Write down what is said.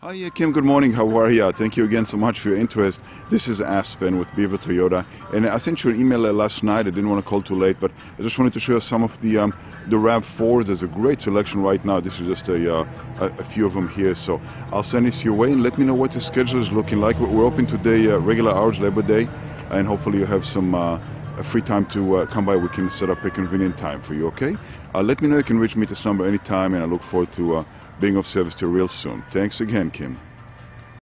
Hi, Kim. Good morning. How are you? Thank you again so much for your interest. This is Aspen with Beaver Toyota, and I sent you an email uh, last night. I didn't want to call too late, but I just wanted to show you some of the um, the Rav4. There's a great selection right now. This is just a, uh, a, a few of them here, so I'll send this your way and let me know what the schedule is looking like. We're open today, uh, regular hours, Labor Day, and hopefully you have some. Uh, free time to uh, come by, we can set up a convenient time for you, okay? Uh, let me know you can reach me at this number anytime, and I look forward to being of service to you real soon. Thanks again, Kim.